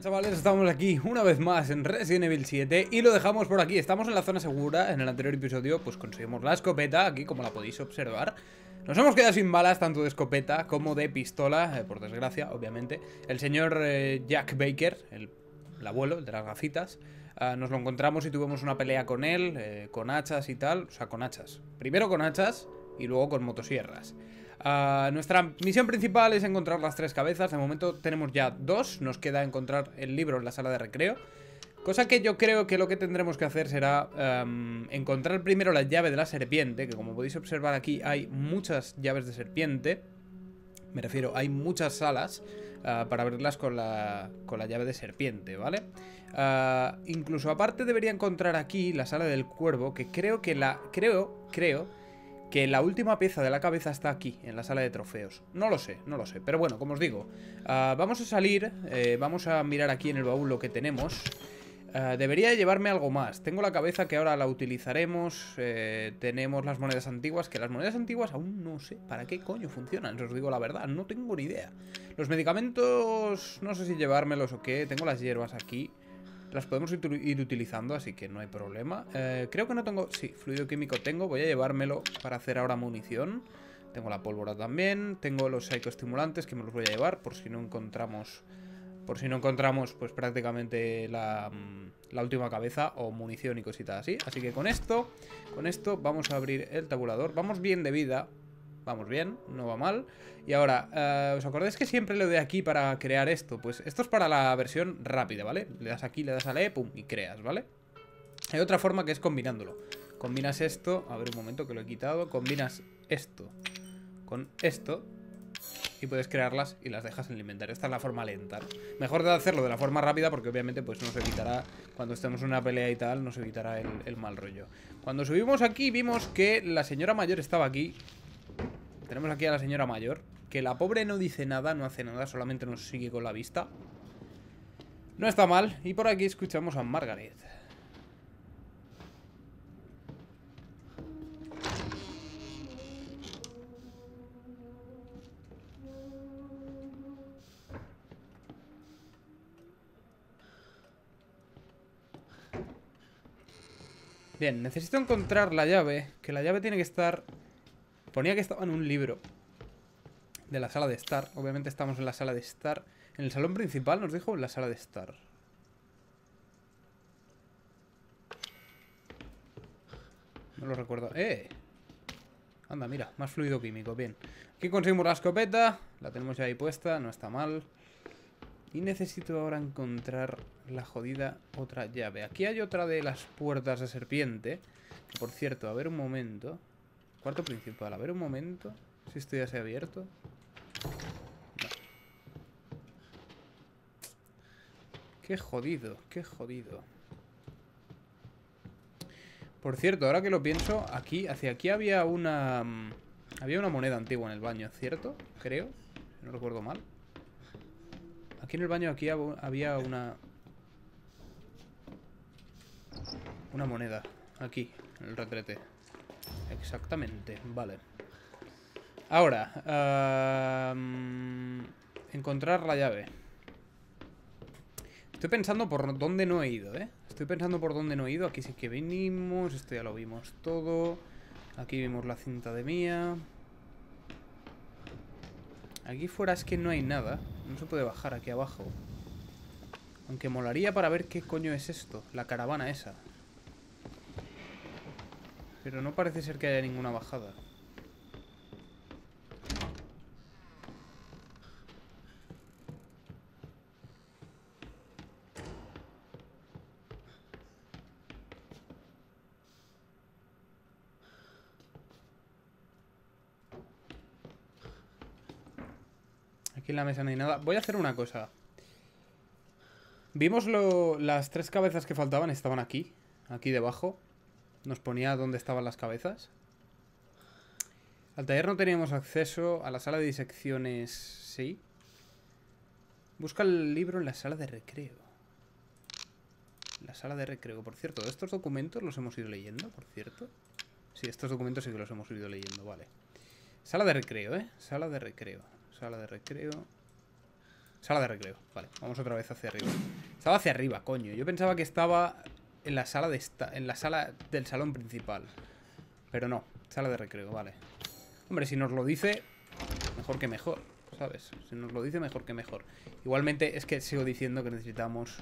Chavales, estamos aquí una vez más en Resident Evil 7 y lo dejamos por aquí, estamos en la zona segura, en el anterior episodio pues conseguimos la escopeta, aquí como la podéis observar. Nos hemos quedado sin balas tanto de escopeta como de pistola, eh, por desgracia, obviamente. El señor eh, Jack Baker, el, abuelo, el de las gafitas uh, Nos lo encontramos y tuvimos una pelea con él, eh, con hachas y tal, o sea con hachas. Primero con hachas y luego con motosierras Uh, nuestra misión principal es encontrar las tres cabezas. De momento tenemos ya dos. Nos queda encontrar el libro en la sala de recreo. Cosa que yo creo que lo que tendremos que hacer será um, encontrar primero la llave de la serpiente. Que como podéis observar aquí hay muchas llaves de serpiente. Me refiero, hay muchas salas uh, para abrirlas con la, con la llave de serpiente, ¿vale? Uh, incluso aparte debería encontrar aquí la sala del cuervo. Que creo que la... Creo, creo que la última pieza de la cabeza está aquí, en la sala de trofeos. No lo sé, no lo sé. Pero bueno, como os digo, uh, vamos a salir, eh, vamos a mirar aquí en el baúl lo que tenemos. Uh, debería llevarme algo más. Tengo la cabeza que ahora la utilizaremos. Eh, tenemos las monedas antiguas, que las monedas antiguas aún no sé para qué coño funcionan, os digo la verdad, no tengo ni idea. Los medicamentos, no sé si llevármelos o qué. Tengo las hierbas aquí. Las podemos ir utilizando, así que no hay problema. Eh, creo que no tengo... Sí, fluido químico tengo. Voy a llevármelo para hacer ahora munición. Tengo la pólvora también. Tengo los psicoestimulantes que me los voy a llevar por si no encontramos... Por si no encontramos, pues prácticamente la, mm, la última cabeza o munición y cositas así. Así que con esto, con esto vamos a abrir el tabulador. Vamos bien de vida, Vamos bien, no va mal. Y ahora, uh, ¿os acordáis que siempre le doy aquí para crear esto? Pues esto es para la versión rápida, ¿vale? Le das aquí, le das a la E, pum, y creas, ¿vale? Hay otra forma que es combinándolo. Combinas esto, a ver un momento que lo he quitado. Combinas esto con esto y puedes crearlas y las dejas en el inventario. Esta es la forma lenta. Mejor de hacerlo de la forma rápida porque obviamente pues nos evitará, cuando estemos en una pelea y tal, nos evitará el mal rollo. Cuando subimos aquí vimos que la señora mayor estaba aquí tenemos aquí a la señora mayor Que la pobre no dice nada, no hace nada Solamente nos sigue con la vista. No está mal Y por aquí escuchamos a Margaret. Bien, necesito encontrar la llave Que la llave tiene que estar Ponía que estaba en un libro de la sala de estar. Obviamente estamos en la sala de estar. En el salón principal nos dijo en la sala de estar. No lo recuerdo. ¡Eh! Anda, mira, más fluido químico, bien. Aquí conseguimos la escopeta, la tenemos ya ahí puesta, no está mal. Y necesito ahora encontrar la jodida otra llave. Aquí hay otra de las puertas de serpiente. Por cierto, a ver un momento. Cuarto principal. A ver un momento. Si esto ya se ha abierto. Qué jodido, qué jodido. Por cierto, ahora que lo pienso, aquí, hacia aquí había una... Mm, había una moneda antigua en el baño, ¿cierto? Creo, no recuerdo mal. Aquí en el baño aquí había una... Una moneda, aquí, en el retrete. Exactamente, vale. Ahora, encontrar la llave. Estoy pensando por dónde no he ido, ¿eh? Estoy pensando por dónde no he ido. Aquí sí que venimos, esto ya lo vimos todo. Aquí vimos la cinta de mía. Aquí fuera es que no hay nada. No se puede bajar aquí abajo. Aunque molaría para ver qué coño es esto. La caravana esa. Pero no parece ser que haya ninguna bajada. Aquí en la mesa no hay nada. Voy a hacer una cosa. Vimos lo, las tres cabezas que faltaban, estaban aquí. Aquí debajo. Nos ponía dónde estaban las cabezas. Al taller no teníamos acceso. A la sala de disecciones, sí. Busca el libro en la sala de recreo. La sala de recreo. Por cierto, estos documentos los hemos ido leyendo, por cierto. Sí, estos documentos sí que los hemos ido leyendo, vale. Sala de recreo, ¿eh? Sala de recreo. Sala de recreo. Sala de recreo. Vale, vamos otra vez hacia arriba. Estaba hacia arriba, coño. Yo pensaba que estaba en la sala de esta en la sala del salón principal. Pero no, sala de recreo, vale. Hombre, si nos lo dice, mejor que mejor, ¿sabes? Si nos lo dice, mejor que mejor. Igualmente, es que sigo diciendo que necesitamos...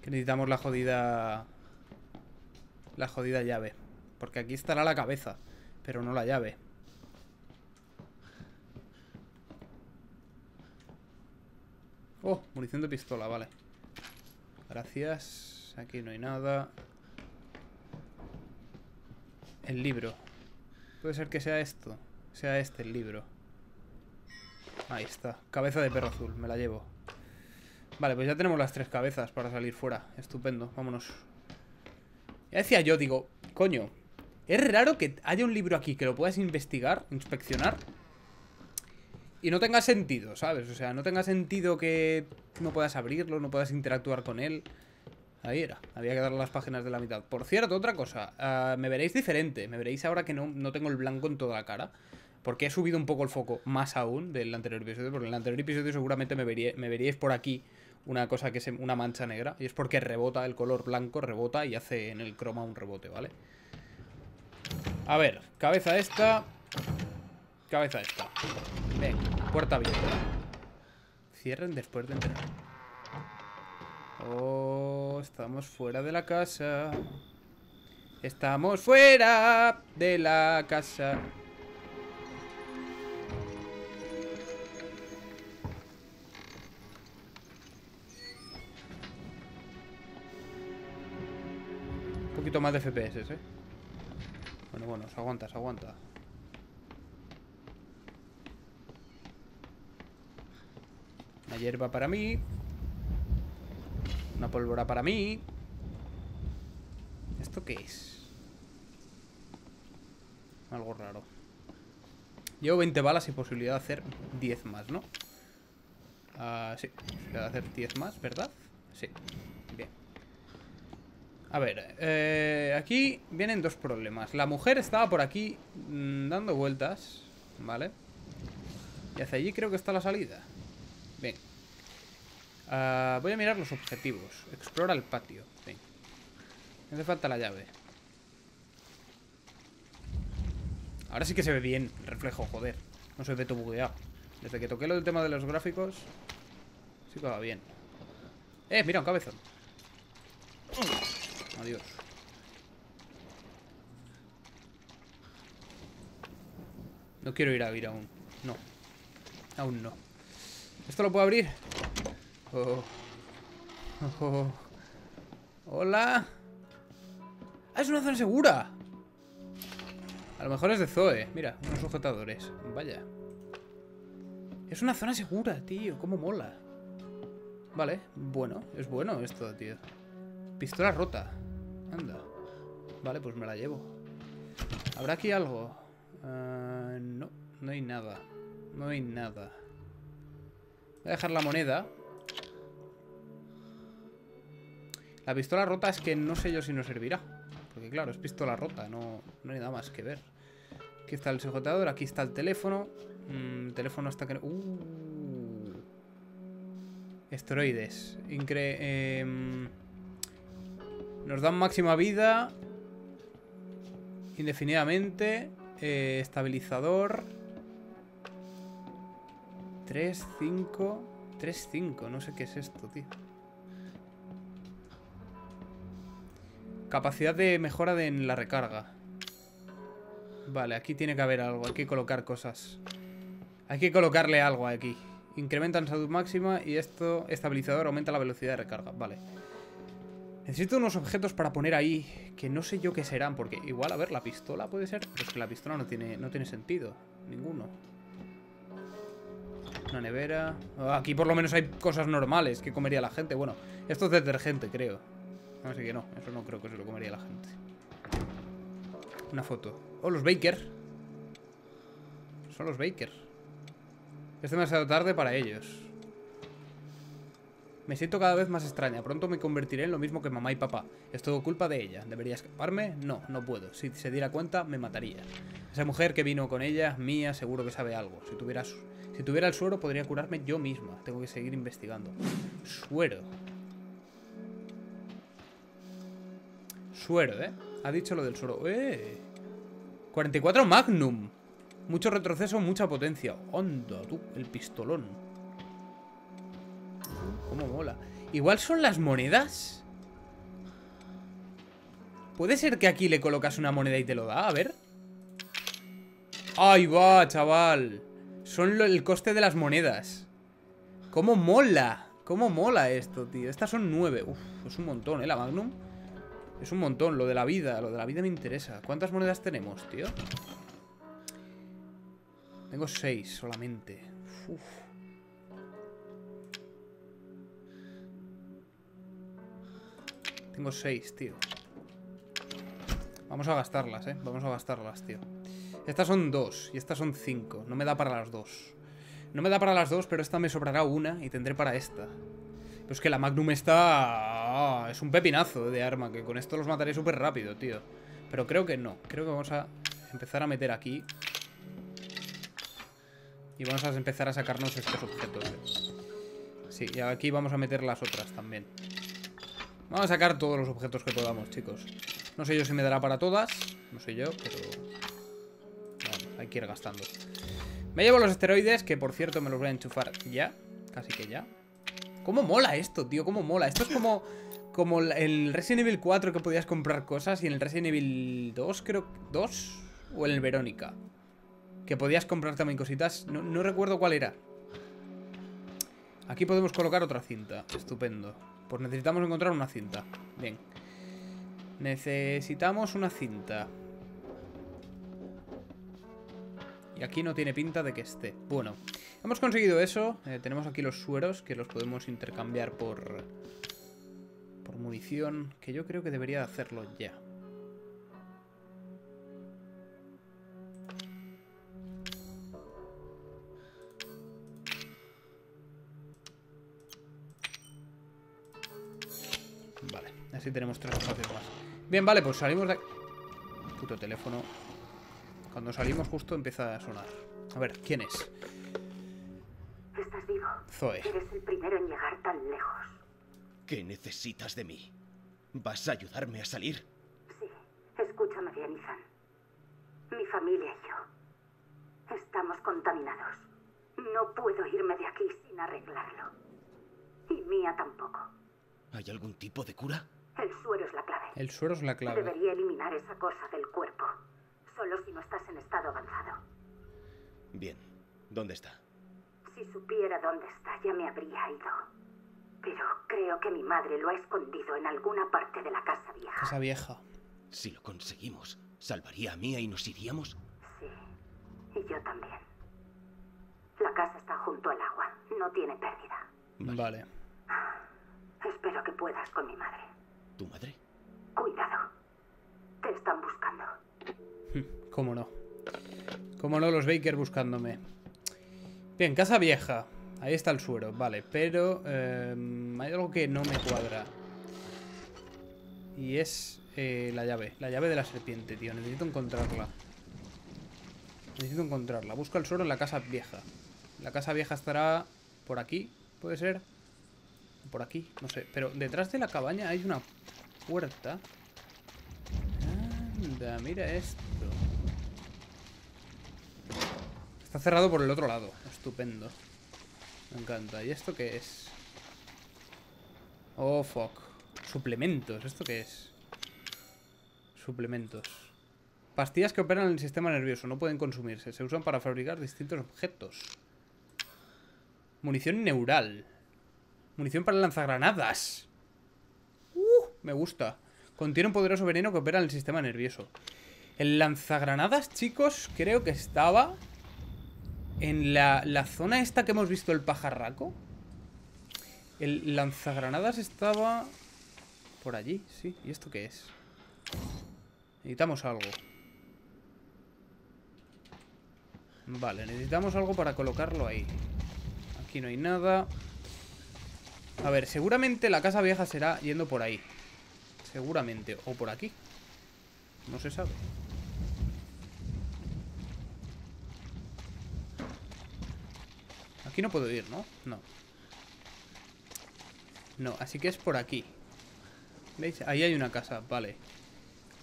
Que necesitamos la jodida... La jodida llave. Porque aquí estará la cabeza, pero no la llave. Oh, munición de pistola, vale. Gracias. Aquí no hay nada. El libro. Puede ser que sea esto. Sea este el libro. Ahí está. Cabeza de perro azul. Me la llevo. Vale, pues ya tenemos las tres cabezas para salir fuera. Estupendo. Vámonos. Ya decía yo, digo, coño. Es raro que haya un libro aquí que lo puedas investigar, inspeccionar. Y no tenga sentido, ¿sabes? O sea, no tenga sentido que no puedas abrirlo, no puedas interactuar con él. Ahí era, había que darle las páginas de la mitad. Por cierto, otra cosa, uh, me veréis diferente. Me veréis ahora que no, no tengo el blanco en toda la cara. Porque he subido un poco el foco más aún del anterior episodio. Porque en el anterior episodio seguramente me, me veríais por aquí una cosa que es una mancha negra. Y es porque rebota el color blanco, rebota y hace en el croma un rebote, ¿vale? A ver, cabeza esta. Cabeza esta. Ven, puerta abierta. Cierren después de entrar. Oh, estamos fuera de la casa. Estamos fuera de la casa. Un poquito más de FPS, ¿eh? Bueno, bueno, se aguanta, se aguanta. Una hierba para mí. Una pólvora para mí. ¿Esto qué es? Algo raro. Llevo 20 balas y posibilidad de hacer 10 más, ¿no? Uh, sí, posibilidad de hacer 10 más, ¿verdad? Sí, bien. A ver, eh, aquí vienen dos problemas. La mujer estaba por aquí mmm, dando vueltas, ¿vale? Y hacia allí creo que está la salida. Bien. Uh, voy a mirar los objetivos. Explora el patio. Me hace falta la llave. Ahora sí que se ve bien el reflejo, joder. No se ve todo bugueado. Desde que toqué lo del tema de los gráficos, sí que va bien. Eh, mira, un cabezón. Adiós. No quiero ir a abrir aún. No. Aún no. ¿Esto lo puedo abrir? Oh. Oh. Hola. ¡Ah, es una zona segura! A lo mejor es de Zoe. Mira, unos sujetadores. Vaya. Es una zona segura, tío. Cómo mola. Vale, bueno. Es bueno esto, tío. Pistola rota. Anda. Vale, pues me la llevo. ¿Habrá aquí algo? Uh, no, no hay nada. No hay nada. Voy a dejar la moneda. La pistola rota es que no sé yo si nos servirá. Porque claro, es pistola rota, no, no hay nada más que ver. Aquí está el sujetador, aquí está el teléfono. Mm, el teléfono hasta que... Uh. Esteroides. Incre... Eh, nos dan máxima vida. Indefinidamente. Eh, estabilizador. 3, 5... 3, 5. No sé qué es esto, tío. Capacidad de mejora de, en la recarga. Vale, aquí tiene que haber algo. Hay que colocar cosas. Hay que colocarle algo aquí. Incrementa en salud máxima y esto, estabilizador, aumenta la velocidad de recarga. Vale. Necesito unos objetos para poner ahí, que no sé yo qué serán, porque igual, a ver, la pistola puede ser, pero es que la pistola no tiene, no tiene sentido. Ninguno. Una nevera. aquí por lo menos hay cosas normales que comería la gente. Bueno, esto es detergente, creo. Así que no, eso no creo que se lo comería la gente. Una foto. Oh, los Baker. Son los Baker. Es demasiado tarde para ellos. Me siento cada vez más extraña. Pronto me convertiré en lo mismo que mamá y papá. ¿Es todo culpa de ella? ¿Debería escaparme? No, no puedo. Si se diera cuenta, me mataría. Esa mujer que vino con ella, mía, seguro que sabe algo. Si tuvieras... Si tuviera el suero podría curarme yo misma. Tengo que seguir investigando. Suero. Suero, ¿eh? Ha dicho lo del suero. ¡Eh! 44 Magnum. Mucho retroceso, mucha potencia. Onda, tú, el pistolón. Cómo mola. Igual son las monedas. ¿Puede ser que aquí le colocas una moneda y te lo da? A ver. ¡Ahí va, chaval! Son el coste de las monedas. ¡Cómo mola! ¿Cómo mola esto, tío? Estas son nueve. Uf, es un montón, ¿eh? La Magnum. Es un montón. Lo de la vida. Lo de la vida me interesa. ¿Cuántas monedas tenemos, tío? Tengo seis solamente. Tengo seis, tío. Vamos a gastarlas, eh. Vamos a gastarlas, tío. Estas son dos y estas son cinco. No me da para las dos. No me da para las dos, pero esta me sobrará una y tendré para esta. Pues que la Magnum está... Es un pepinazo de arma, que con esto los mataré súper rápido, tío. Pero creo que no. Creo que vamos a empezar a meter aquí. Y vamos a empezar a sacarnos estos objetos. eh. Sí, y aquí vamos a meter las otras también. Vamos a sacar todos los objetos que podamos, chicos. No sé yo si me dará para todas. No sé yo, pero... Hay que ir gastando. Me llevo los esteroides, que por cierto me los voy a enchufar ya. Casi que ya. ¿Cómo mola esto, tío? ¿Cómo mola? Esto es como... Como el Resident Evil 4 que podías comprar cosas y en el Resident Evil 2, creo... ¿2? O en el Verónica. Que podías comprar también cositas. No recuerdo cuál era. Aquí podemos colocar otra cinta. Estupendo. Pues necesitamos encontrar una cinta. Bien. Necesitamos una cinta. Y aquí no tiene pinta de que esté. Bueno, hemos conseguido eso. Eh, tenemos aquí los sueros que los podemos intercambiar por... Por munición. Que yo creo que debería hacerlo ya. Vale, así tenemos tres espacios más. Bien, vale, pues salimos de... Puto teléfono. Cuando salimos justo empieza a sonar. A ver, ¿quién es? Estás vivo. Zoe. Eres el primero en llegar tan lejos. ¿Qué necesitas de mí? ¿Vas a ayudarme a salir? Sí, escúchame bien, Ethan. Mi familia y yo estamos contaminados. No puedo irme de aquí sin arreglarlo. Y Mía tampoco. ¿Hay algún tipo de cura? El suero es la clave. El suero es la clave. Debería eliminar esa cosa del cuerpo. Solo si no estás en estado avanzado. Bien. ¿Dónde está? Si supiera dónde está, ya me habría ido. Pero creo que mi madre lo ha escondido en alguna parte de la casa vieja. Casa vieja. Si lo conseguimos, ¿salvaría a Mía y nos iríamos? Sí, y yo también. La casa está junto al agua. No tiene pérdida. Vale. Espero que puedas con mi madre. ¿Tu madre? Cuidado. Te están buscando. ¿Cómo no? ¿Cómo no los Baker buscándome? Bien, casa vieja. Ahí está el suero, vale. Pero eh, hay algo que no me cuadra. Y es eh, la llave. La llave de la serpiente, tío. Necesito encontrarla. Necesito encontrarla. Busco el suero en la casa vieja. La casa vieja estará por aquí, ¿puede ser? Por aquí, no sé. Pero detrás de la cabaña hay una puerta. Anda, mira esto. Está cerrado por el otro lado. Estupendo. Me encanta. ¿Y esto qué es? Oh, fuck. Suplementos. ¿Esto qué es? Suplementos. Pastillas que operan en el sistema nervioso. No pueden consumirse. Se usan para fabricar distintos objetos. Munición neural. Munición para lanzagranadas. Uh, me gusta. Contiene un poderoso veneno que opera en el sistema nervioso. El lanzagranadas, chicos, creo que estaba en la, la zona esta que hemos visto el pajarraco. El lanzagranadas estaba por allí, sí. ¿Y esto qué es? Necesitamos algo. Vale, necesitamos algo para colocarlo ahí. Aquí no hay nada. A ver, seguramente la casa vieja será yendo por ahí. Seguramente. O por aquí. No se sabe. Aquí no puedo ir, ¿no? No. No, así que es por aquí. ¿Veis? Ahí hay una casa, vale.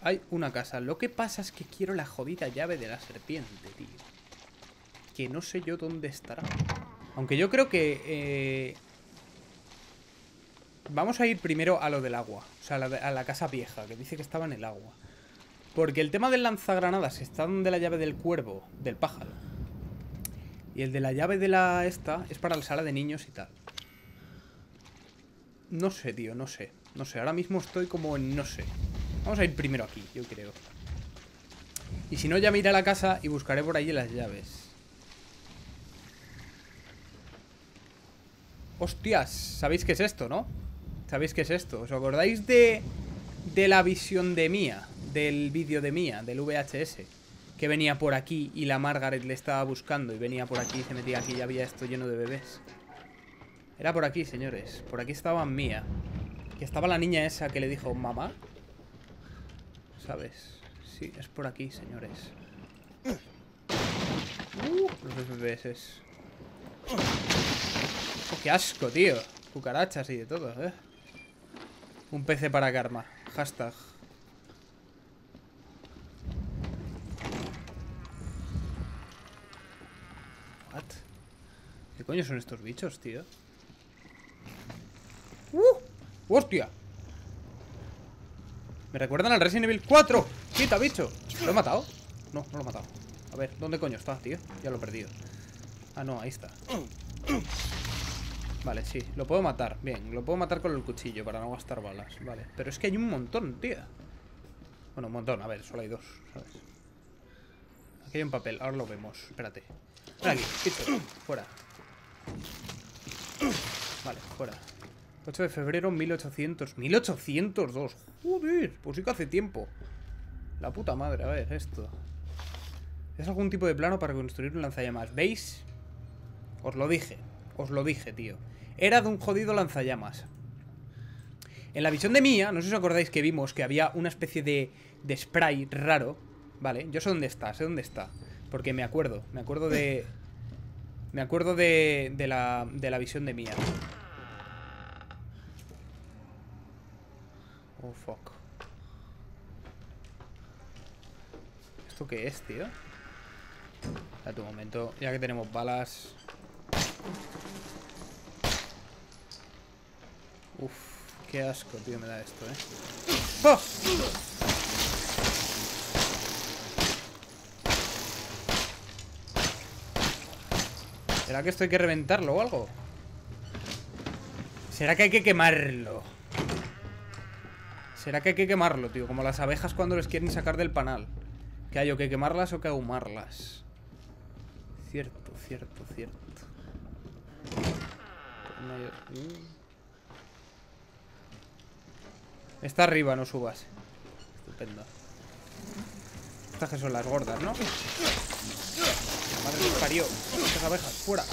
Hay una casa. Lo que pasa es que quiero la jodida llave de la serpiente, tío. Que no sé yo dónde estará. Aunque yo creo que... Eh... Vamos a ir primero a lo del agua. O sea, a la, a la casa vieja, que dice que estaba en el agua. Porque el tema del lanzagranadas está donde la llave del cuervo, del pájaro. Y el de la llave de la esta es para la sala de niños y tal. No sé, tío, no sé. No sé, ahora mismo estoy como en no sé. Vamos a ir primero aquí, yo creo. Y si no, ya me iré a la casa y buscaré por ahí las llaves. Hostias, ¿sabéis qué es esto, no? ¿Sabéis qué es esto? ¿Os acordáis de, de la visión de Mía? Del vídeo de Mía, del VHS. Que venía por aquí y la Margaret le estaba buscando y venía por aquí y se metía aquí y había esto lleno de bebés. Era por aquí, señores. Por aquí estaba Mía. Que estaba la niña esa que le dijo, mamá. ¿Sabes? Sí, es por aquí, señores. Uh, los bebés. Oh, qué asco, tío. Cucarachas y de todo, ¿eh? Un PC para karma. Hashtag. What? ¿Qué coño son estos bichos, tío? ¡Uh! ¡Hostia! Me recuerdan al Resident Evil 4 ¡Quita, bicho! ¿Lo he matado? No, no lo he matado A ver, ¿dónde coño está, tío? Ya lo he perdido Ah, no, ahí está Vale, sí, lo puedo matar Bien, lo puedo matar con el cuchillo para no gastar balas Vale, pero es que hay un montón, tío Bueno, un montón, a ver, solo hay dos ¿Sabes? Aquí hay un papel, ahora lo vemos Espérate Ven aquí, bicho, fuera Vale, fuera. 8 de febrero 1800 1802 Joder, pues sí que hace tiempo. La puta madre, a ver, esto. Es algún tipo de plano para construir un lanzallamas ¿Veis? Os lo dije Os lo dije, tío. Era de un jodido lanzallamas. En la visión de Mía, no sé si os acordáis que vimos Que había una especie de, de spray raro Vale, yo sé dónde está, sé dónde está Porque me acuerdo, me acuerdo de... Me acuerdo de, de, la, de la visión de Mía Oh, fuck. ¿Esto qué es, tío? A tu momento, ya que tenemos balas. Uf, qué asco, tío, me da esto, ¿eh? ¡Oh! ¿Será que esto hay que reventarlo o algo? ¿Será que hay que quemarlo? ¿Será que hay que quemarlo, tío? Como las abejas cuando les quieren sacar del panal. ¿Que hay o que quemarlas o que ahumarlas? Cierto, cierto, cierto. Está arriba, no subas. Estupendo. Estas que son las gordas, ¿no? Madre que parió. Estas abejas, fuera.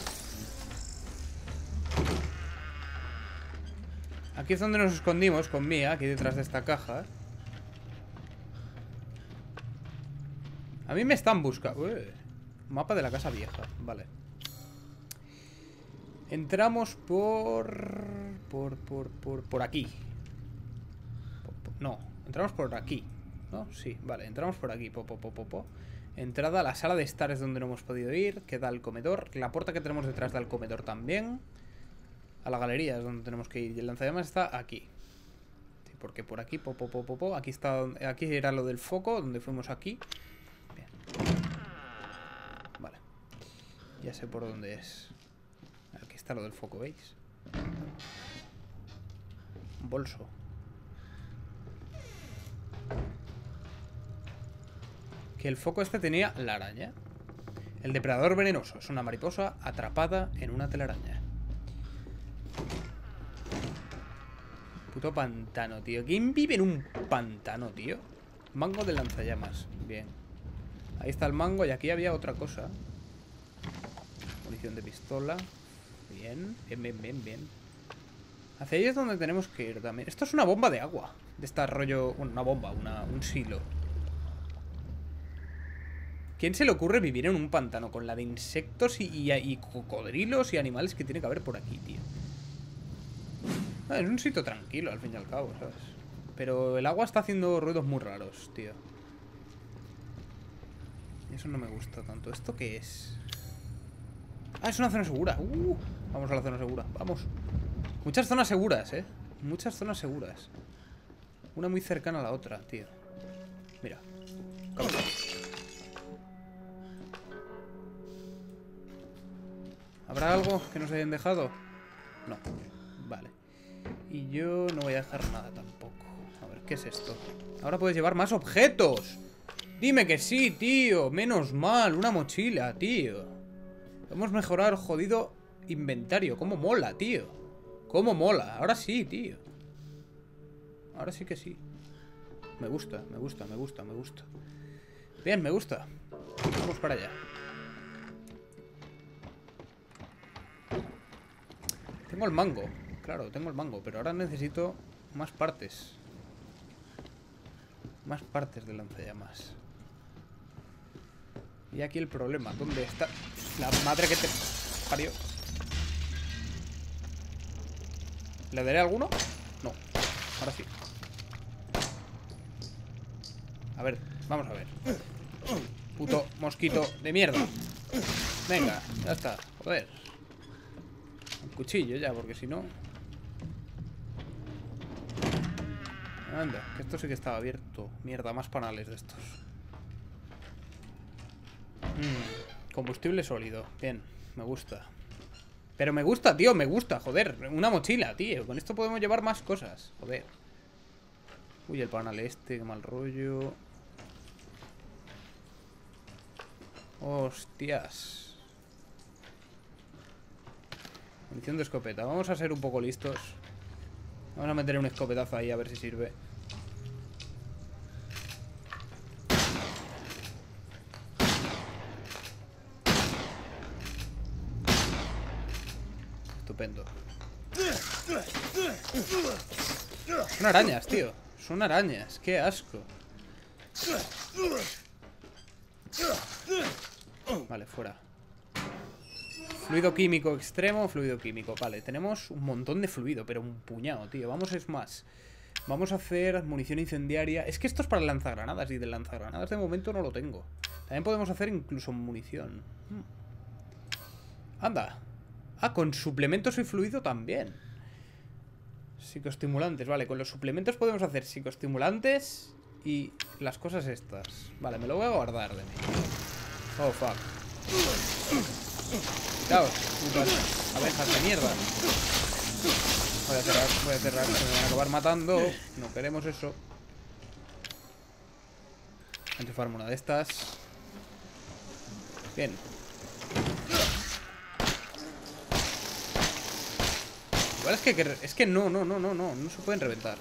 Aquí es donde nos escondimos con Mía, aquí detrás de esta caja. A mí me están buscando. Mapa de la casa vieja, vale. Entramos por... Por, por, por, por aquí. No, entramos por aquí. ¿No? Sí, vale, entramos por aquí. Po, po, po, po, po. Entrada a la sala de estar es donde no hemos podido ir. Queda el comedor. La puerta que tenemos detrás del comedor también. A la galería es donde tenemos que ir. Y el lanzallamas está aquí. Porque por aquí, po, po, po, po. Aquí está, aquí era lo del foco, donde fuimos aquí. Bien. Vale. Ya sé por dónde es. Aquí está lo del foco, ¿veis? Bolso. Que el foco este tenía la araña. El depredador venenoso es una mariposa atrapada en una telaraña. Puto pantano, tío. ¿Quién vive en un pantano, tío? Mango de lanzallamas. Bien. Ahí está el mango y aquí había otra cosa. Munición de pistola. Bien, bien, bien, bien, bien. Hacia ahí es donde tenemos que ir también. Esto es una bomba de agua. De este rollo... Una bomba, una, un silo. ¿Quién se le ocurre vivir en un pantano con la de insectos y, cocodrilos y animales que tiene que haber por aquí, tío? Ah, es un sitio tranquilo, al fin y al cabo, ¿sabes? Pero el agua está haciendo ruidos muy raros, tío. Eso no me gusta tanto. ¿Esto qué es? Ah, es una zona segura. Uh, vamos a la zona segura, vamos. Muchas zonas seguras, ¿eh? Muchas zonas seguras. Una muy cercana a la otra, tío. Mira. Cabeza. ¿Habrá algo que nos hayan dejado? No. Vale. Y yo no voy a dejar nada tampoco. A ver, ¿qué es esto? Ahora puedes llevar más objetos. Dime que sí, tío. Menos mal. Una mochila, tío. Hemos mejorado el jodido inventario. ¿Cómo mola, tío? ¿Cómo mola? Ahora sí, tío. Ahora sí que sí. Me gusta, me gusta, me gusta, me gusta. Bien, me gusta. Vamos para allá. Tengo el mango. Claro, tengo el mango. Pero ahora necesito más partes. Más partes de lanzallamas. Y aquí el problema. ¿Dónde está la madre que te parió? ¿Le daré alguno? No. Ahora sí. A ver, vamos a ver. Puto mosquito de mierda. Venga, ya está. Joder. Un cuchillo ya, porque si no... Anda, que esto sí que estaba abierto. Mierda, más panales de estos. Mm, combustible sólido. Bien, me gusta. Pero me gusta, tío, me gusta, joder. Una mochila, tío. Con esto podemos llevar más cosas. Joder. Uy, el panal este, qué mal rollo. Hostias. Munición de escopeta. Vamos a ser un poco listos. Vamos a meter un escopetazo ahí a ver si sirve. Estupendo. Son arañas, tío. Son arañas. Qué asco. Vale, fuera. Fluido químico extremo, fluido químico. Vale, tenemos un montón de fluido, pero un puñado, tío. Vamos, es más. Vamos a hacer munición incendiaria. Es que esto es para lanzagranadas y de lanzagranadas de momento no lo tengo. También podemos hacer incluso munición. Hmm. Anda. Ah, con suplementos y fluido también. Psicoestimulantes, vale. Con los suplementos podemos hacer psicoestimulantes y las cosas estas. Vale, me lo voy a guardar de mí. Oh, fuck. Quitaos, abejas de mierda. Voy a cerrar, voy a cerrar, se me van a acabar matando. No queremos eso. Enchufarme una de estas. Bien. Igual es que, es que no, no, no, no, no, no se pueden reventar.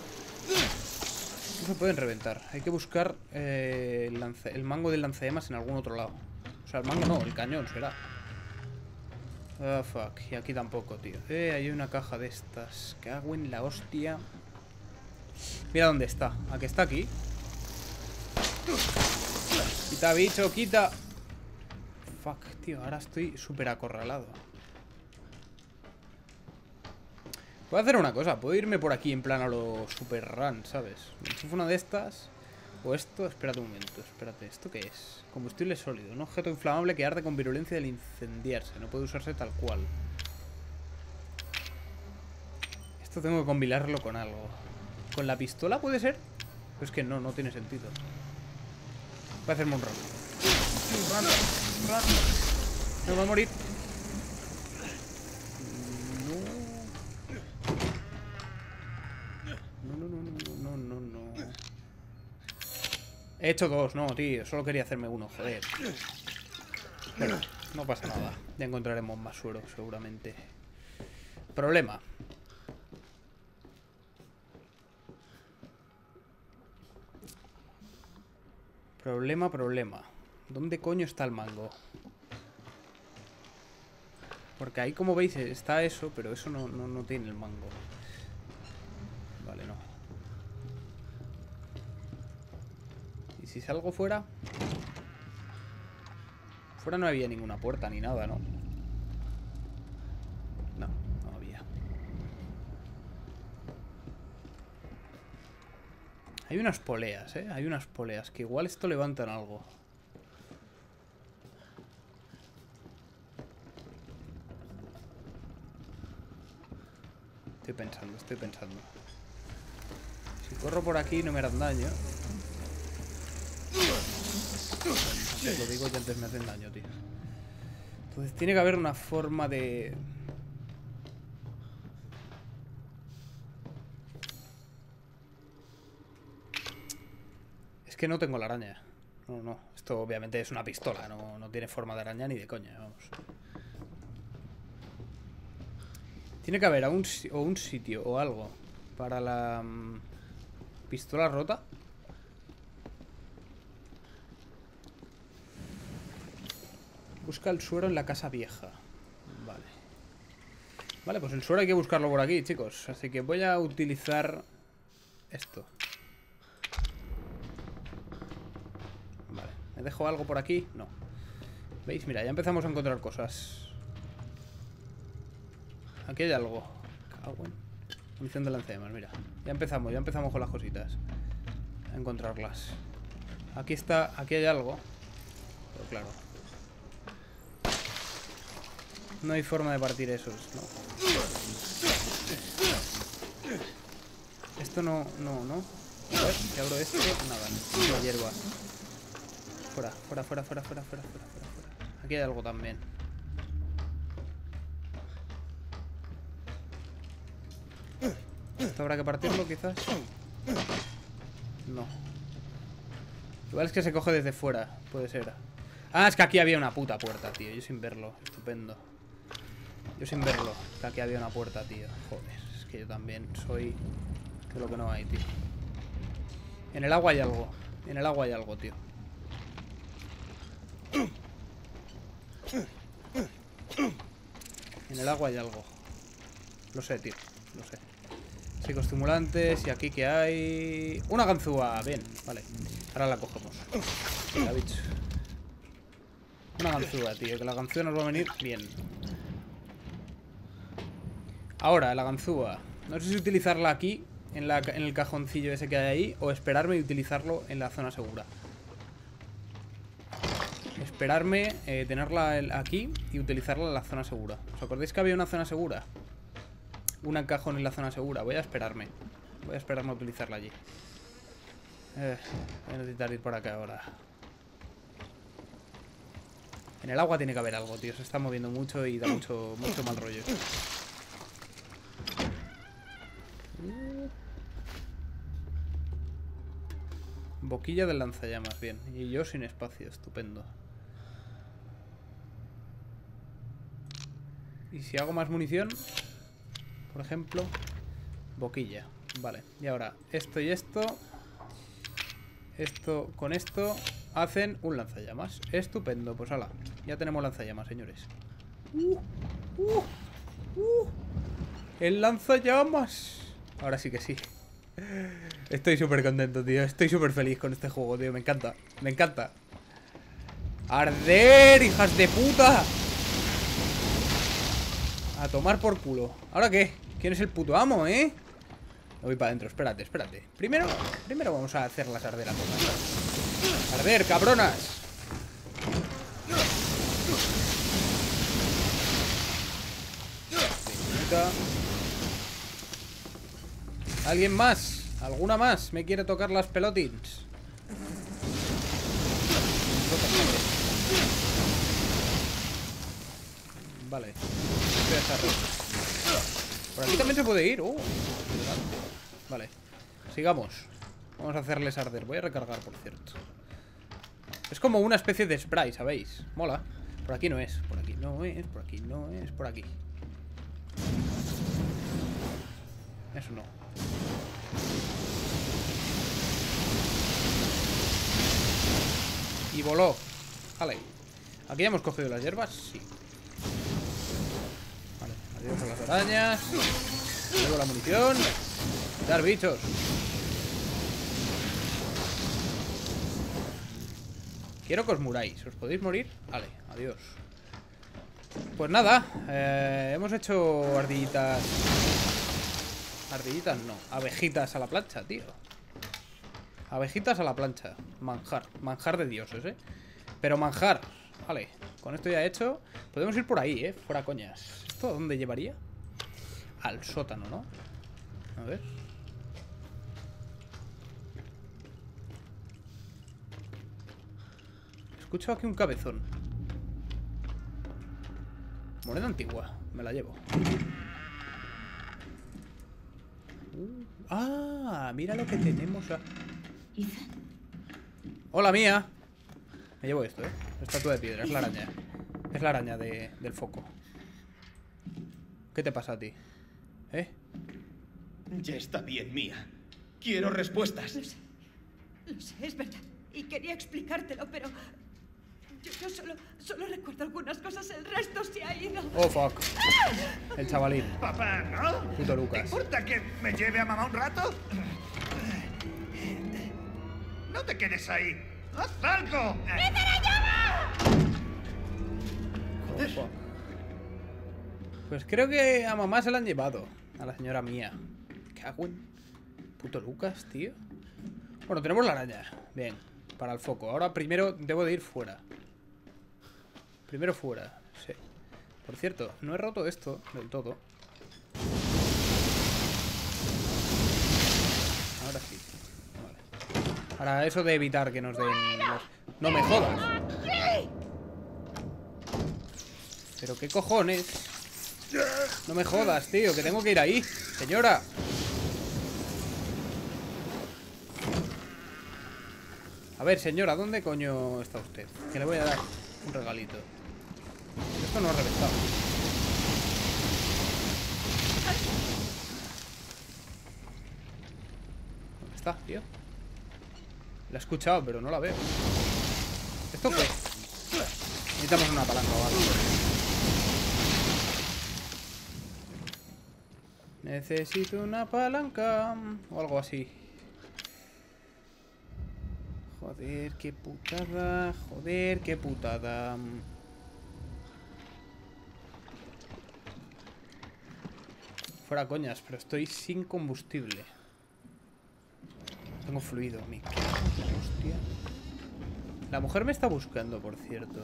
No se pueden reventar. Hay que buscar eh, el, lance- el mango del lanzallamas en algún otro lado. O sea, el mango no, el cañón será. Ah, fuck. Y aquí tampoco, tío. Eh, hay una caja de estas. Hago en la hostia. Mira dónde está. ¿A que está aquí? Quita, bicho, quita. Fuck, tío. Ahora estoy súper acorralado. Puedo hacer una cosa, puedo irme por aquí en plan a lo super run, ¿sabes? Me una de estas. O esto, espérate un momento, espérate, ¿esto qué es? Combustible sólido, un objeto inflamable que arde con virulencia al incendiarse, no puede usarse tal cual. Esto tengo que combinarlo con algo. ¿Con la pistola puede ser? Pues que no, no tiene sentido. Voy a hacerme un run. Me voy a morir. No. No, no, no, no, no, no, no. He hecho dos, no, tío. Solo quería hacerme uno, joder. No pasa nada. Ya encontraremos más suero, seguramente. Problema. Problema, problema. ¿Dónde coño está el mango? Porque ahí, como veis, está eso, pero eso no, no, no tiene el mango. Vale, no. Si salgo fuera? Fuera no había ninguna puerta ni nada, ¿no? No, no había. Hay unas poleas, ¿eh? Hay unas poleas que igual esto levantan algo. Estoy pensando, estoy pensando. Si corro por aquí no me harán daño. Lo digo y antes me hacen daño, tío. Entonces tiene que haber una forma de... Es que no tengo la araña. No, no. Esto obviamente es una pistola. No, no tiene forma de araña ni de coña, vamos. Tiene que haber un, o un sitio o algo para la mm, pistola rota. Busca el suero en la casa vieja. Vale. Vale, pues el suero hay que buscarlo por aquí, chicos. Así que voy a utilizar esto. Vale. ¿Me dejo algo por aquí? No. ¿Veis? Mira, ya empezamos a encontrar cosas. Aquí hay algo. Munición de lanzallamas, mira. Ya empezamos, ya empezamos con las cositas. A encontrarlas. Aquí está, aquí hay algo. Pero claro. No hay forma de partir esos, no. Esto no, no, no. A ver, si abro esto, nada, la hierba. Fuera, fuera, fuera, fuera, fuera, fuera, fuera, fuera. Aquí hay algo también. ¿Esto habrá que partirlo quizás? No. Igual es que se coge desde fuera, puede ser. Ah, es que aquí había una puta puerta, tío. Yo sin verlo. Estupendo. Yo sin verlo. Que había una puerta, tío. Joder, es que yo también soy... Que lo que no hay, tío. En el agua hay algo. En el agua hay algo, tío. En el agua hay algo. Lo sé, tío. Lo sé. Psicoestimulantes. Y aquí que hay... Una ganzúa. Bien, vale. Ahora la cogemos. Bicho. Una ganzúa, tío. Que la ganzúa nos va a venir bien. Ahora, la ganzúa. No sé si utilizarla aquí, en, el cajoncillo ese que hay ahí, o esperarme y utilizarlo en la zona segura. Esperarme, eh, tenerla aquí y utilizarla en la zona segura. ¿Os acordáis que había una zona segura? Un cajón en la zona segura. Voy a esperarme. Voy a esperarme a utilizarla allí. Eh, voy a necesitar ir por acá ahora. En el agua tiene que haber algo, tío. Se está moviendo mucho y da mucho, mucho mal rollo. Boquilla del lanzallamas, bien. Y yo sin espacio, estupendo. Y si hago más munición, por ejemplo, boquilla. Vale, y ahora esto y esto, esto con esto, hacen un lanzallamas. Estupendo, pues ala, ya tenemos lanzallamas, señores. Uh, uh, uh. El lanzallamas. Ahora sí que sí. Estoy súper contento, tío. Estoy súper feliz con este juego, tío. Me encanta. Me encanta. ¡Arder, hijas de puta! A tomar por culo. ¿Ahora qué? ¿Quién es el puto amo, eh? Me voy para adentro. Espérate, espérate. Primero, primero vamos a hacerlas arder a todas. ¡Arder, cabronas! ¿Alguien más? ¿Alguna más? ¿Me quiere tocar las pelotins? Vale. Por aquí también se puede ir. Uh, vale. Sigamos. Vamos a hacerles arder. Voy a recargar, por cierto. Es como una especie de spray, ¿sabéis? Mola. Por aquí no es. Por aquí no es. Por aquí no es. Por aquí. Eso no. Y voló. Vale. ¿Aquí hemos cogido las hierbas? Sí. Vale, adiós a las arañas. Luego la munición. Dar bichos. Quiero que os muráis. ¿Os podéis morir? Vale, adiós. Pues nada, eh, hemos hecho ardillitas... Ardillitas no, abejitas a la plancha, tío. Abejitas a la plancha. Manjar, manjar de dioses, ¿eh? Pero manjar. Vale, con esto ya hecho, podemos ir por ahí, ¿eh? Fuera coñas. ¿Esto a dónde llevaría? Al sótano, ¿no? A ver. Escucho aquí un cabezón. Moneda antigua. Me la llevo. Uh, ah, mira lo que tenemos. a- Hola, mía. Me llevo esto, ¿eh? Estatua de piedra. Es la araña. Es la araña de- del foco. ¿Qué te pasa a ti? ¿Eh? Ya está bien, Mía. Quiero respuestas. Lo sé, lo sé, es verdad. Y quería explicártelo, pero yo, yo solo, solo recuerdo algunas cosas, el resto se ha ido. Oh, fuck. El chavalín. Papá, ¿no? Puto Lucas. ¿Te importa que me lleve a mamá un rato? No te quedes ahí. ¡Haz algo! Oh, fuck. Pues creo que a mamá se la han llevado. A la señora mía. ¿Qué hago en... Puto Lucas, tío. Bueno, tenemos la araña. Bien. Para el foco. Ahora primero debo de ir fuera. Primero fuera. Sí. Por cierto, no he roto esto del todo. Ahora sí. Vale. Para eso de evitar que nos den... No me jodas. Pero qué cojones. No me jodas, tío, que tengo que ir ahí. Señora. A ver, señora, ¿dónde coño está usted? Que le voy a dar un regalito. Esto no ha reventado. ¿Dónde está, tío? La he escuchado, pero no la veo. ¿Esto qué? Necesitamos una palanca o algo. Necesito una palanca o algo así. Joder, qué putada. Joder, qué putada. Fuera coñas, pero estoy sin combustible. Tengo fluido, mi hostia. La mujer me está buscando, por cierto.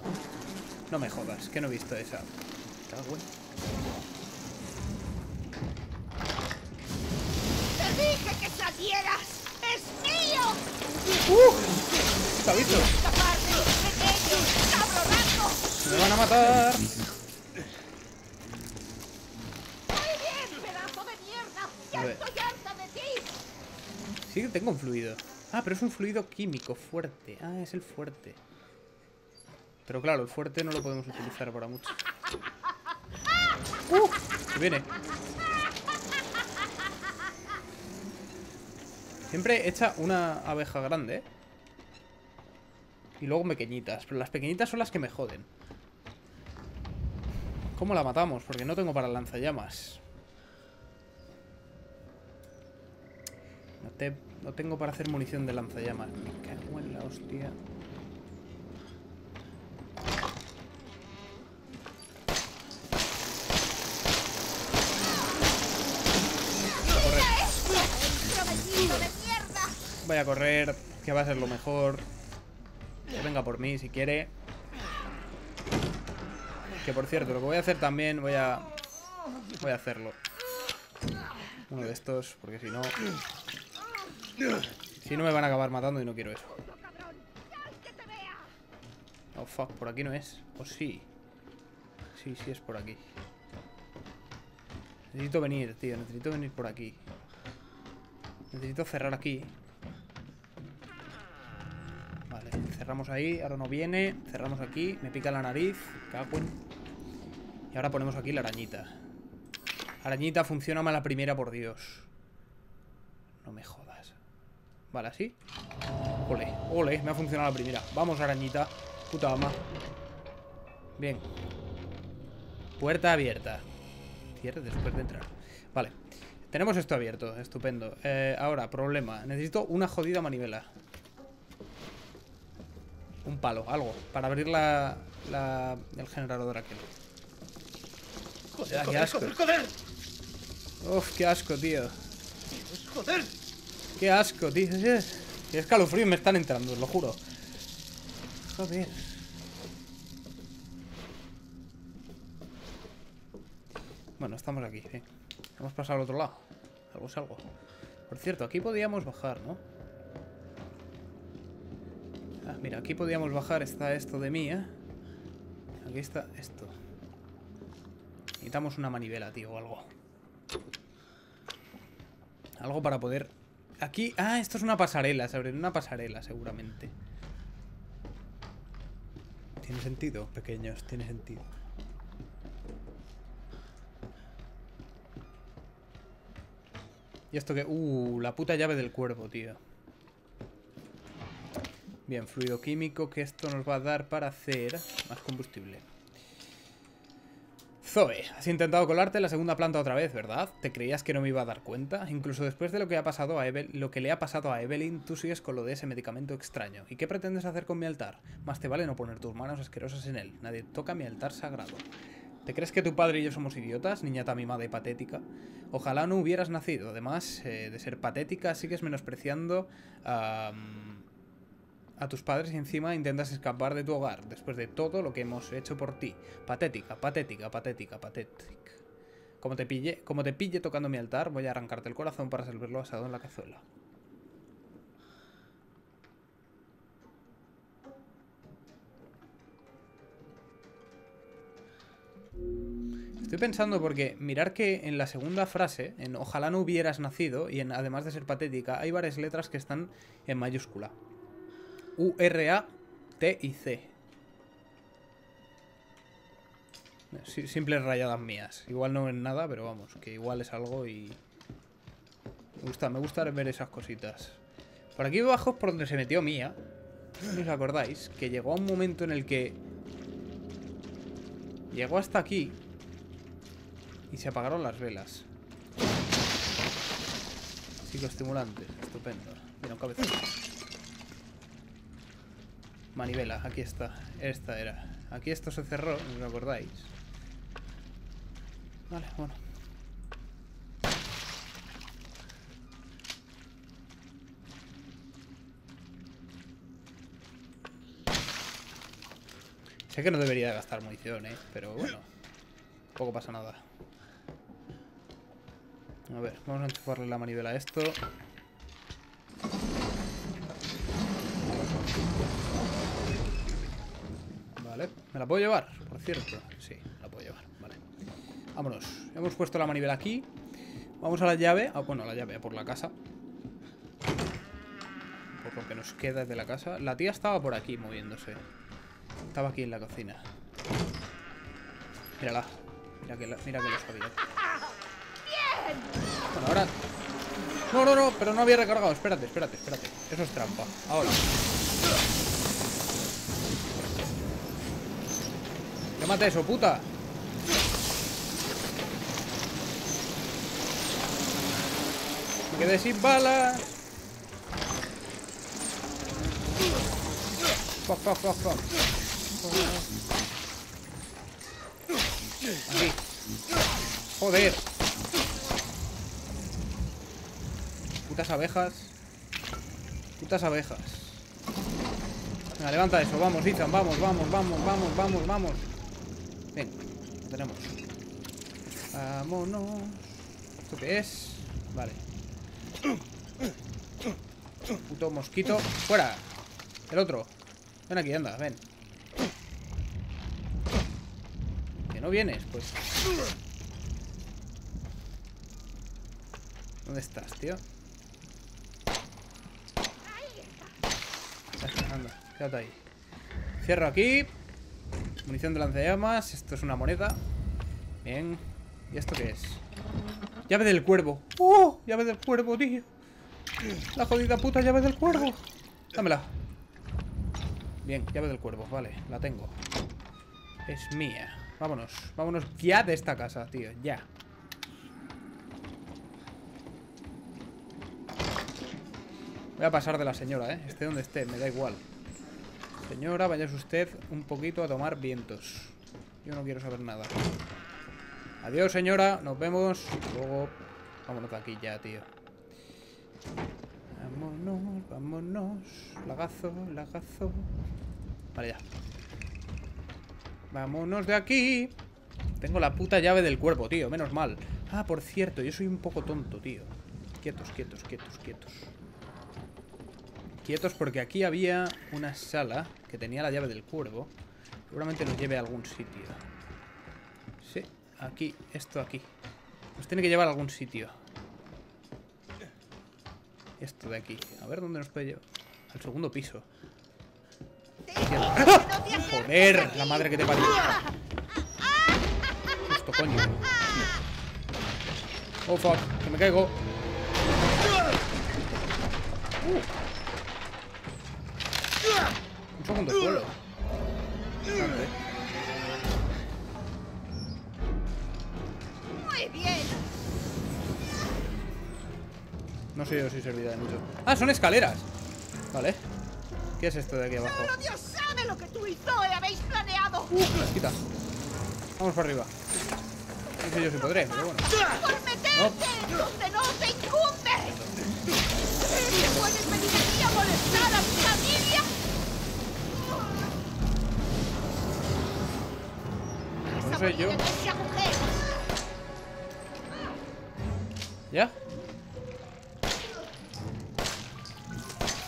No me jodas, que no he visto esa. Cago ¡Te dije que salieras! ¡Es mío! ¿Está visto? ¡Me van a matar! ¡Muy bien, pedazo de mierda! A ¡Ya ver. estoy harta de ti! Sí que tengo un fluido. Ah, pero es un fluido químico fuerte. Ah, es el fuerte. Pero claro, el fuerte no lo podemos utilizar para mucho. ¡Uh! Se viene. Siempre echa una abeja grande. Y luego pequeñitas. Pero las pequeñitas son las que me joden. ¿Cómo la matamos? Porque no tengo para lanzallamas. No, te, no tengo para hacer munición de lanzallamas. Me cago en la hostia. Voy a correr, que va a ser lo mejor. Que venga por mí si quiere. Que por cierto, lo que voy a hacer también, voy a... Voy a hacerlo. Uno de estos, porque si no... Si no me van a acabar matando y no quiero eso. Oh, fuck, por aquí no es. O sí. Sí, sí es por aquí. Necesito venir, tío. Necesito venir por aquí. Necesito cerrar aquí. Vale, cerramos ahí. Ahora no viene. Cerramos aquí. Me pica la nariz. Cago en- Y ahora ponemos aquí la arañita. Arañita, funciona mal la primera, por Dios. No me jodas. Vale, así. Ole, ole, me ha funcionado la primera. Vamos, arañita. Puta ama. Bien. Puerta abierta. Cierre después de entrar. Vale. Tenemos esto abierto. Estupendo. Eh, ahora, problema. Necesito una jodida manivela. Un palo, algo. Para abrir la, la el generador aquel. Joder, Ah, qué joder, asco. joder, joder. Uf, qué asco, tío. Dios, joder. Qué asco, tío. Qué escalofríos me están entrando, lo juro. Joder. Bueno, estamos aquí, sí. Hemos pasado al otro lado. Algo es algo. Por cierto, aquí podíamos bajar, ¿no? Ah, mira, aquí podíamos bajar. Está esto de mí, ¿eh? Aquí está esto. Necesitamos una manivela, tío, o algo. Algo para poder... Aquí... Ah, esto es una pasarela, se una pasarela, seguramente. Tiene sentido, pequeños, tiene sentido. ¿Y esto que Uh, la puta llave del cuervo, tío. Bien, fluido químico que esto nos va a dar para hacer más combustible. Zoe, has intentado colarte en la segunda planta otra vez, ¿verdad? ¿Te creías que no me iba a dar cuenta? Incluso después de lo que, ha pasado a Evel- lo que le ha pasado a Evelyn, tú sigues con lo de ese medicamento extraño. ¿Y qué pretendes hacer con mi altar? Más te vale no poner tus manos asquerosas en él. Nadie toca mi altar sagrado. ¿Te crees que tu padre y yo somos idiotas, niñata mimada y patética? Ojalá no hubieras nacido. Además eh, de ser patética, sigues menospreciando a, a tus padres y encima intentas escapar de tu hogar después de todo lo que hemos hecho por ti. Patética, patética, patética, patética. Como te pille, como te pille tocando mi altar, voy a arrancarte el corazón para servirlo asado en la cazuela. Estoy pensando porque mirar que en la segunda frase, en ojalá no hubieras nacido, y en además de ser patética, hay varias letras que están en mayúscula. U, R, A, T y C. Simples rayadas mías. Igual no es nada, pero vamos, que igual es algo y... Me gusta, me gusta ver esas cositas. Por aquí abajo es por donde se metió Mía. ¿No os acordáis? Que llegó a un momento en el que... Llegó hasta aquí. Y se apagaron las velas. Psicoestimulantes, estupendo. Mira, un. Manivela, aquí está. Esta era. Aquí esto se cerró, ¿no os acordáis? Vale, bueno. Sé que no debería gastar munición, ¿eh? Pero bueno. Tampoco pasa nada. A ver, vamos a enchufarle la manivela a esto. Vale, ¿me la puedo llevar? Por cierto, sí, me la puedo llevar, vale. Vámonos, hemos puesto la manivela aquí. Vamos a la llave, ah, bueno, a la llave, por la casa. Por lo que nos queda de la casa. La tía estaba por aquí moviéndose. Estaba aquí en la cocina. Mírala. Mira que, la- mira que lo sabía Bueno, ahora. No, no, no, pero no había recargado. Espérate, espérate, espérate. Eso es trampa, ahora Quémate eso, puta. Me quedé sin balas. Fuck, fuck, fuck, fuck. Aquí. Joder. Putas abejas. Putas abejas. Venga, levanta eso. Vamos, Ethan. Vamos, vamos, vamos, vamos, vamos, vamos. Ven, lo tenemos. Vámonos. ¿Esto qué es? Vale. Puto mosquito. ¡Fuera! El otro. Ven aquí, anda, ven. Que no vienes, pues. ¿Dónde estás, tío? Anda, quédate ahí. Cierro aquí. Munición de lanzallamas. Esto es una moneda. Bien. ¿Y esto qué es? Llave del cuervo. ¡Oh! Llave del cuervo, tío. La jodida puta llave del cuervo. Dámela. Bien, llave del cuervo. Vale, la tengo. Es mía. Vámonos. Vámonos ya de esta casa, tío. Ya. Voy a pasar de la señora, ¿eh? Esté donde esté, me da igual. Señora, vayas usted un poquito a tomar vientos. Yo no quiero saber nada. Adiós, señora. Nos vemos. Luego... Vámonos de aquí ya, tío. Vámonos, vámonos. Lagazo, lagazo. Vale, ya. Vámonos de aquí. Tengo la puta llave del cuerpo, tío. Menos mal. Ah, por cierto, yo soy un poco tonto, tío. Quietos, quietos, quietos, quietos. Quietos porque aquí había una sala que tenía la llave del cuervo. Seguramente nos lleve a algún sitio. Sí, aquí, esto aquí. Nos tiene que llevar a algún sitio. Esto de aquí. A ver dónde nos puede llevar. Al segundo piso. ¡Ah! Joder, la madre que te parió. Justo, coño. Oh, fuck, que me caigo. Uh. Un segundo. Bastante. Muy bien. No sé yo si servirá de mucho. Ah, son escaleras. Vale. ¿Qué es esto de aquí abajo? Solo Dios sabe lo que tú y Zoe habéis planeado. Uh, quita. Vamos para arriba. No sé yo si podré, pero bueno. Por meterte donde no te incumbe. ¿Crees que puedes venir aquí a molestar a mi familia? Morir yo. ¿Ya?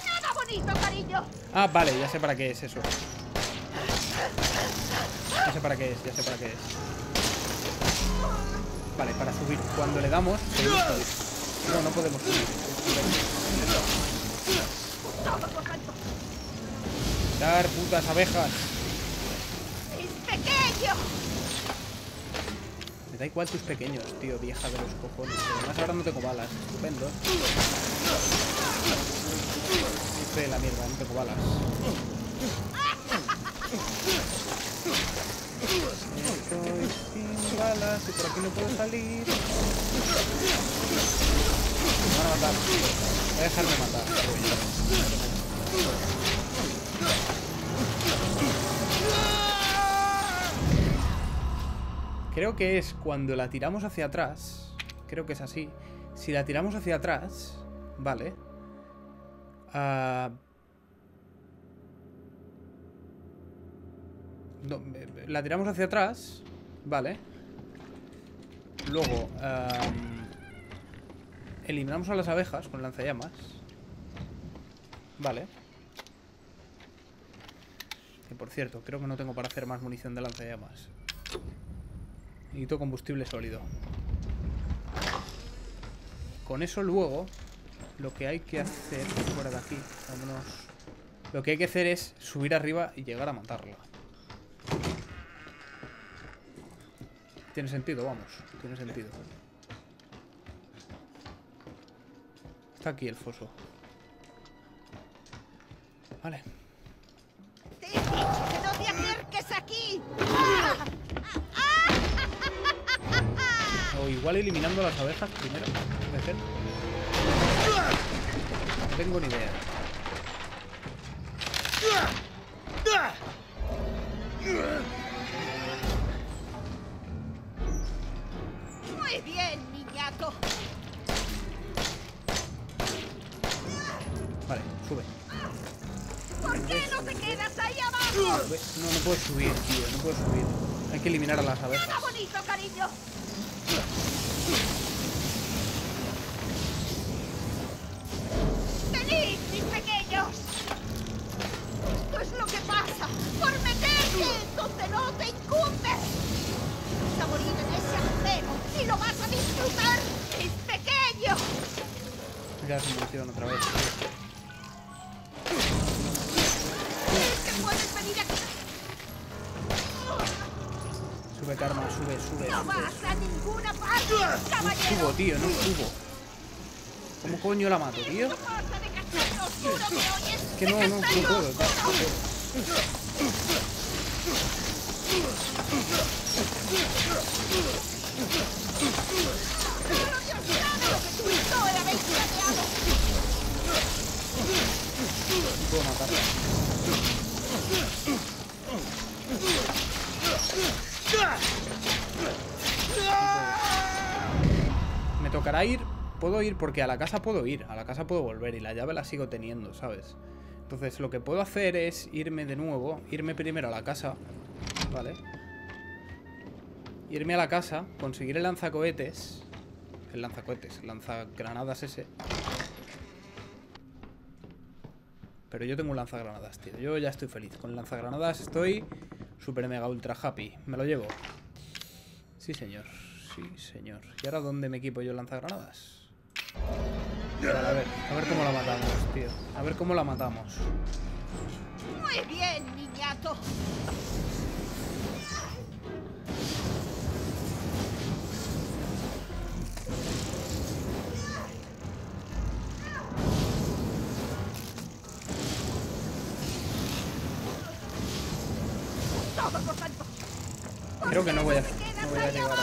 Nada bonito, cariño. Ah, vale, ya sé para qué es eso. Ya sé para qué es, ya sé para qué es. Vale, para subir. Cuando le damos. No, no podemos subir. Dar putas abejas. Es pequeño. Me da igual tus pequeños, tío, vieja de los cojones. Además ahora no tengo balas. Estupendo. En la mierda, no tengo balas. Estoy sin balas y por aquí no puedo salir. Me van a matar. Voy a dejarme matar. Creo que es cuando la tiramos hacia atrás. Creo que es así. Si la tiramos hacia atrás, vale. Ah, no, eh, la tiramos hacia atrás, vale. Luego, am, eliminamos a las abejas con lanzallamas. Vale. Que por cierto, creo que no tengo para hacer más munición de lanzallamas. Necesito combustible sólido. Con eso luego, lo que hay que hacer, fuera de aquí, vámonos. Lo que hay que hacer es subir arriba y llegar a matarla. Tiene sentido, vamos. Tiene sentido. Está aquí el foso. Vale. Igual eliminando las abejas primero. No tengo ni idea. Muy bien, niñato. Vale, sube. ¿Por qué no te quedas ahí abajo? No, no puedo subir, tío. No puedo subir. Hay que eliminar a las abejas. Nada bonito, cariño. Tío, no subo. ¿Cómo coño la mato, tío? No pasa de castaño oscuro, ¿me oyes? Que no, ¡De no, no puedo. oscuro! Solo Dios sabe lo que tú y Zoe habéis planeado. No puedo matarla. Para ir, puedo ir porque a la casa puedo ir, a la casa puedo volver y la llave la sigo teniendo, ¿sabes? Entonces lo que puedo hacer es irme de nuevo, irme primero a la casa, ¿vale? Irme a la casa, conseguir el lanzacohetes, el lanzacohetes, el lanzagranadas ese. Pero yo tengo un lanzagranadas, tío. Yo ya estoy feliz. Con el lanzagranadas estoy super mega ultra happy. Me lo llevo. Sí, señor. Sí, señor. ¿Y ahora dónde me equipo yo lanzagranadas? Vale, a ver, a ver cómo la matamos, tío. A ver cómo la matamos. Muy bien, niñato. Todo por tanto. Creo que no voy a, no voy a llegar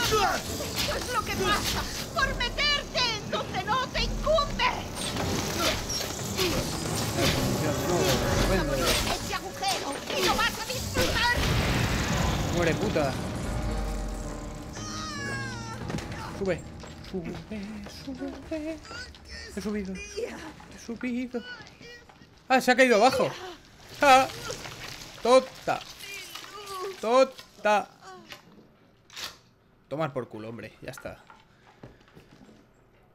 es lo que pasa por meterte en donde no te incumbe. No, vende. Ese agujero y lo vas a disfrutar. Muere, puta. Sube. Sube, sube. He subido. He subido. Ah, se ha caído abajo. Ah. Tota. Tota. Tomar por culo, hombre. Ya está.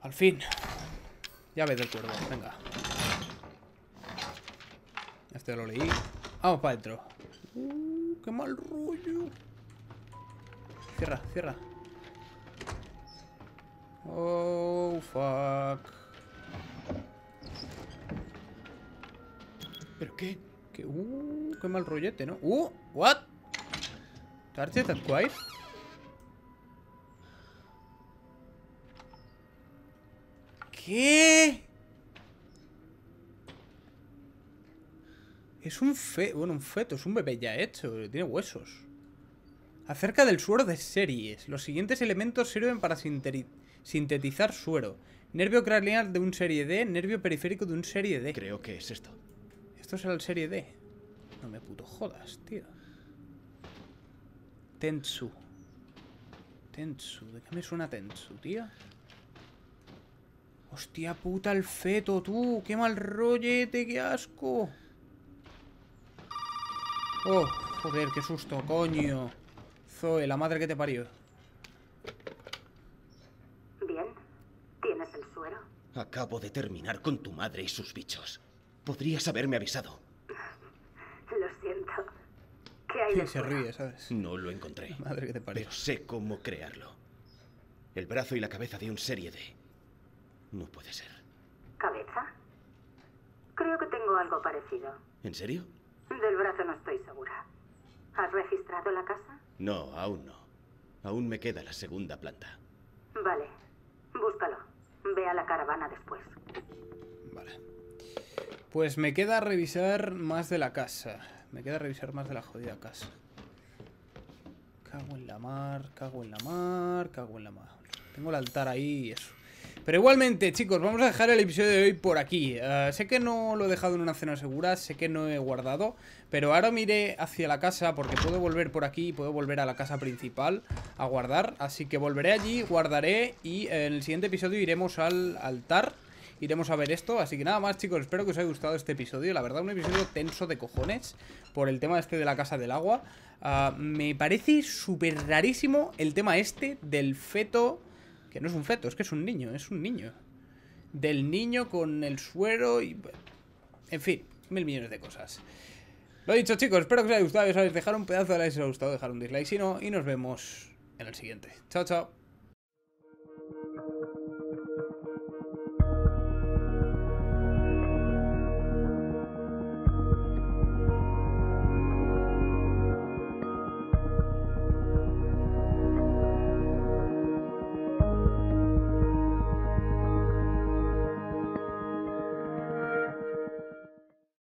Al fin. Llave del cuervo. Venga. Este lo leí. Vamos para adentro. Uh, qué mal rollo. Cierra, cierra. Oh, fuck. ¿Pero qué? Qué, uh, qué mal rollete, ¿no? Uh, what? Target acquired. ¿Qué? Es un fe... Bueno, un feto, es un bebé ya hecho, tiene huesos. Acerca del suero de series. Los siguientes elementos sirven para sintetizar suero. Nervio craneal de un serie D, nervio periférico de un serie D. Creo que es esto. Esto será el serie D. No me puto jodas, tío. Tensu. Tensu. ¿De qué me suena Tensu, tío? Hostia puta, el feto, tú. Qué mal rollete, qué asco. Oh, joder, qué susto, coño. Zoe, la madre que te parió. Bien. ¿Tienes el suero? Acabo de terminar con tu madre y sus bichos. Podrías haberme avisado. Lo siento. ¿Qué hay Sí, de se ríe, ¿sabes? No lo encontré. Madre que te parió. Pero sé cómo crearlo. El brazo y la cabeza de un serie D. No puede ser. ¿Cabeza? Creo que tengo algo parecido. ¿En serio? Del brazo no estoy segura. ¿Has registrado la casa? No, aún no. Aún me queda la segunda planta. Vale. Búscalo. Ve a la caravana después. Vale. Pues me queda revisar más de la casa. Me queda revisar más de la jodida casa. Cago en la mar, cago en la mar, cago en la mar. Tengo el altar ahí y eso. Pero igualmente, chicos, vamos a dejar el episodio de hoy por aquí. Eh, sé que no lo he dejado en una zona segura, sé que no he guardado, pero ahora miré hacia la casa porque puedo volver por aquí y puedo volver a la casa principal a guardar. Así que volveré allí, guardaré y en el siguiente episodio iremos al altar. Iremos a ver esto, así que nada más chicos, espero que os haya gustado este episodio La verdad un episodio tenso de cojones Por el tema este de la casa del agua Ah, Me parece súper rarísimo el tema este del feto Que no es un feto, es que es un niño, es un niño. Del niño con el suero y... En fin, mil millones de cosas. Lo dicho chicos, espero que os haya gustado Ya sabéis, dejar un pedazo de like si os ha gustado, dejar un dislike si no Y nos vemos en el siguiente. Chao, chao